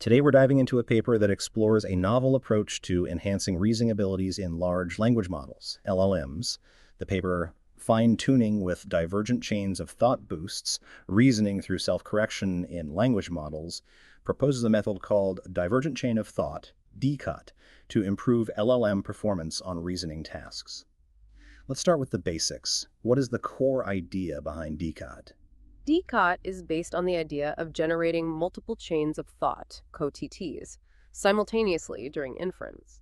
Today we're diving into a paper that explores a novel approach to enhancing reasoning abilities in large language models, LLMs. The paper Fine-Tuning with Divergent Chains of Thought Boosts, Reasoning Through Self-Correction in Language Models, proposes a method called Divergent Chain of Thought, DCOT, to improve LLM performance on reasoning tasks. Let's start with the basics. What is the core idea behind DCOT? DCOT is based on the idea of generating multiple chains of thought, COTs, simultaneously during inference.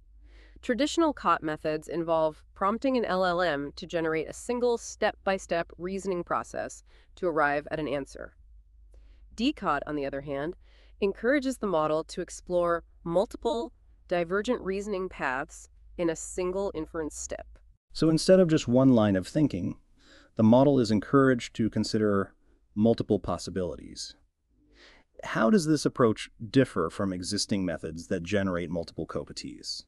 Traditional COT methods involve prompting an LLM to generate a single step-by-step reasoning process to arrive at an answer. DCOT, on the other hand, encourages the model to explore multiple, divergent reasoning paths in a single inference step. So instead of just one line of thinking, the model is encouraged to consider multiple possibilities. How does this approach differ from existing methods that generate multiple COTs?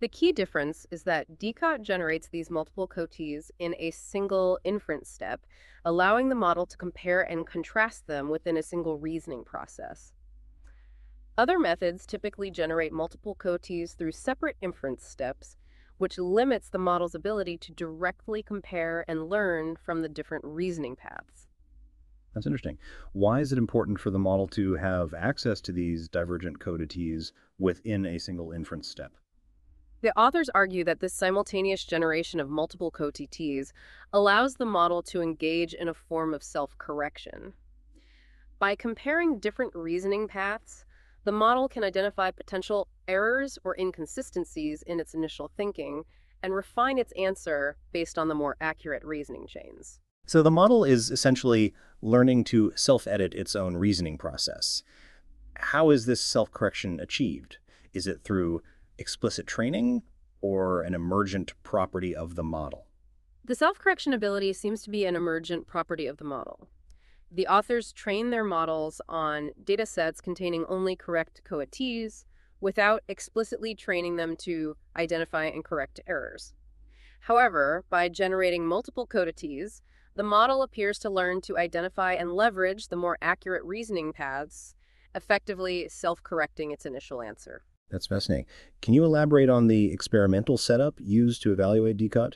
The key difference is that DCOT generates these multiple COTs in a single inference step, allowing the model to compare and contrast them within a single reasoning process. Other methods typically generate multiple COTs through separate inference steps, which limits the model's ability to directly compare and learn from the different reasoning paths. That's interesting. Why is it important for the model to have access to these divergent COTs within a single inference step? The authors argue that this simultaneous generation of multiple COTs allows the model to engage in a form of self-correction. By comparing different reasoning paths, the model can identify potential errors or inconsistencies in its initial thinking and refine its answer based on the more accurate reasoning chains. So the model is essentially learning to self-edit its own reasoning process. How is this self-correction achieved? Is it through explicit training or an emergent property of the model? The self-correction ability seems to be an emergent property of the model. The authors train their models on data sets containing only correct COTs without explicitly training them to identify and correct errors. However, by generating multiple COTs, the model appears to learn to identify and leverage the more accurate reasoning paths, effectively self-correcting its initial answer. That's fascinating. Can you elaborate on the experimental setup used to evaluate DCOT?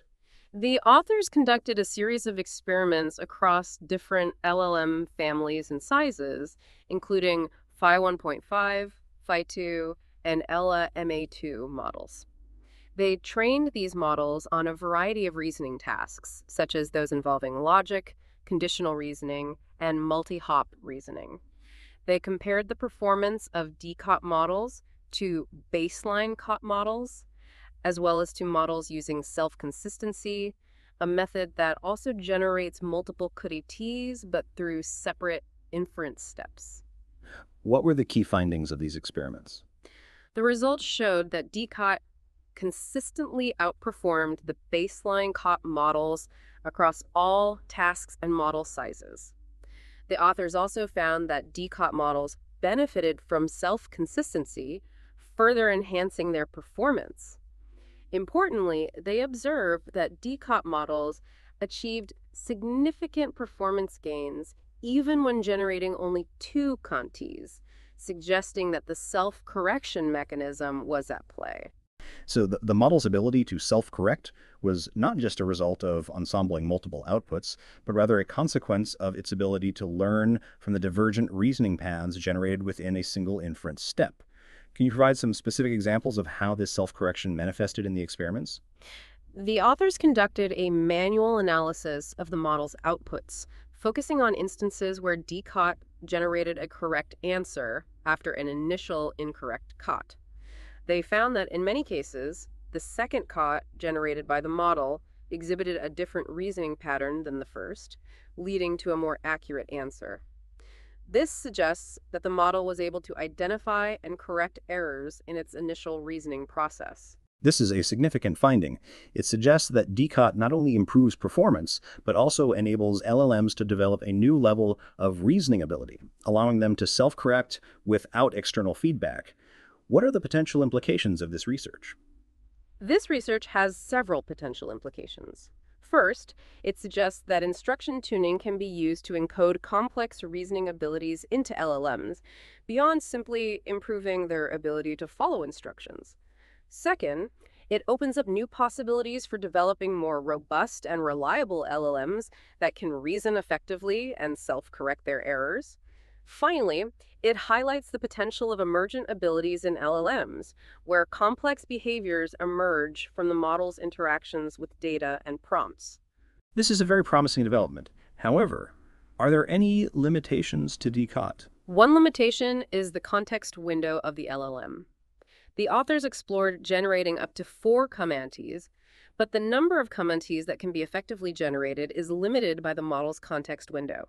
The authors conducted a series of experiments across different LLM families and sizes, including Phi 1.5, Phi 2, and Llama 2 models. They trained these models on a variety of reasoning tasks, such as those involving logic, conditional reasoning, and multi-hop reasoning. They compared the performance of DCOT models to baseline COT models, as well as to models using self-consistency, a method that also generates multiple COTs, but through separate inference steps. What were the key findings of these experiments? The results showed that DCOT consistently outperformed the baseline COT models across all tasks and model sizes. The authors also found that DCOT models benefited from self-consistency, further enhancing their performance. Importantly, they observed that DCOT models achieved significant performance gains even when generating only two COTs, suggesting that the self-correction mechanism was at play. So the, the model's ability to self-correct was not just a result of ensembling multiple outputs, but rather a consequence of its ability to learn from the divergent reasoning paths generated within a single inference step. Can you provide some specific examples of how this self-correction manifested in the experiments? The authors conducted a manual analysis of the model's outputs, focusing on instances where DCOT generated a correct answer after an initial incorrect COT. They found that in many cases, the second COT generated by the model exhibited a different reasoning pattern than the first, leading to a more accurate answer. This suggests that the model was able to identify and correct errors in its initial reasoning process. This is a significant finding. It suggests that DCOT not only improves performance, but also enables LLMs to develop a new level of reasoning ability, allowing them to self-correct without external feedback. What are the potential implications of this research? This research has several potential implications. First, it suggests that instruction tuning can be used to encode complex reasoning abilities into LLMs, beyond simply improving their ability to follow instructions. Second, it opens up new possibilities for developing more robust and reliable LLMs that can reason effectively and self-correct their errors. Finally, it highlights the potential of emergent abilities in LLMs, where complex behaviors emerge from the model's interactions with data and prompts. This is a very promising development. However, are there any limitations to DCOT? One limitation is the context window of the LLM. The authors explored generating up to four commentees, but the number of commentees that can be effectively generated is limited by the model's context window.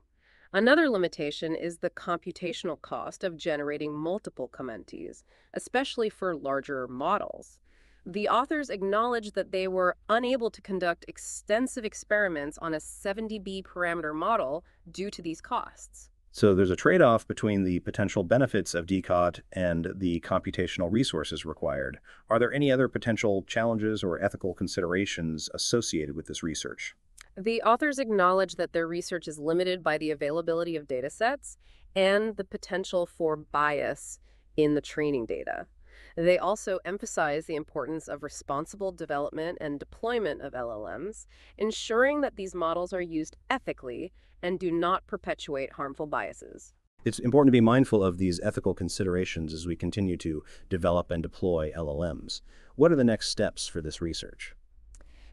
Another limitation is the computational cost of generating multiple commentees, especially for larger models. The authors acknowledged that they were unable to conduct extensive experiments on a 70B parameter model due to these costs. So there's a trade-off between the potential benefits of DCOT and the computational resources required. Are there any other potential challenges or ethical considerations associated with this research? The authors acknowledge that their research is limited by the availability of data sets and the potential for bias in the training data. They also emphasize the importance of responsible development and deployment of LLMs, ensuring that these models are used ethically and do not perpetuate harmful biases. It's important to be mindful of these ethical considerations as we continue to develop and deploy LLMs. What are the next steps for this research?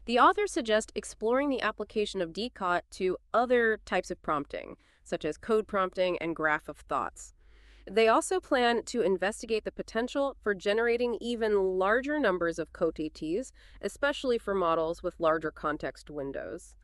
The authors suggest exploring the application of DCOT to other types of prompting, such as code prompting and graph of thoughts. They also plan to investigate the potential for generating even larger numbers of COTs, especially for models with larger context windows.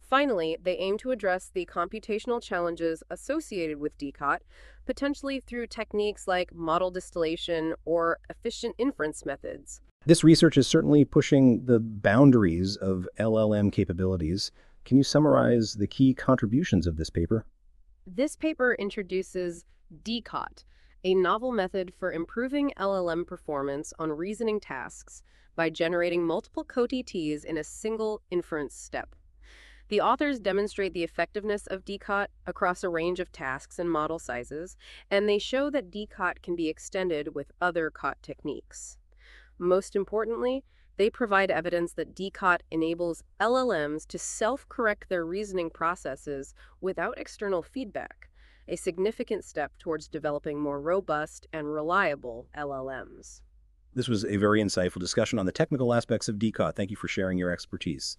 Finally, they aim to address the computational challenges associated with DCOT, potentially through techniques like model distillation or efficient inference methods. This research is certainly pushing the boundaries of LLM capabilities. Can you summarize the key contributions of this paper? This paper introduces DCOT, a novel method for improving LLM performance on reasoning tasks by generating multiple COTs in a single inference step. The authors demonstrate the effectiveness of DCOT across a range of tasks and model sizes, and they show that DCOT can be extended with other COT techniques. Most importantly, they provide evidence that DCOT enables LLMs to self-correct their reasoning processes without external feedback, a significant step towards developing more robust and reliable LLMs. This was a very insightful discussion on the technical aspects of DCOT. Thank you for sharing your expertise.